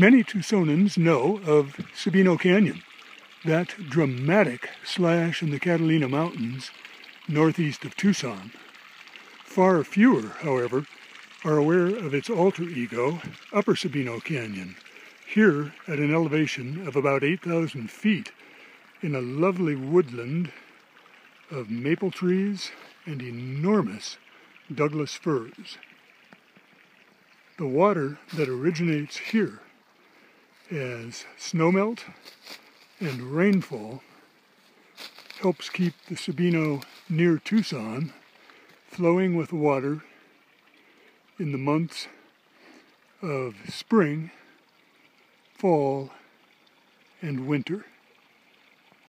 Many Tucsonans know of Sabino Canyon, that dramatic slash in the Catalina Mountains northeast of Tucson. Far fewer, however, are aware of its alter ego, Upper Sabino Canyon, here at an elevation of about 8,000 feet in a lovely woodland of maple trees and enormous Douglas firs. The water that originates here as snowmelt and rainfall helps keep the Sabino near Tucson flowing with water in the months of spring, fall, and winter.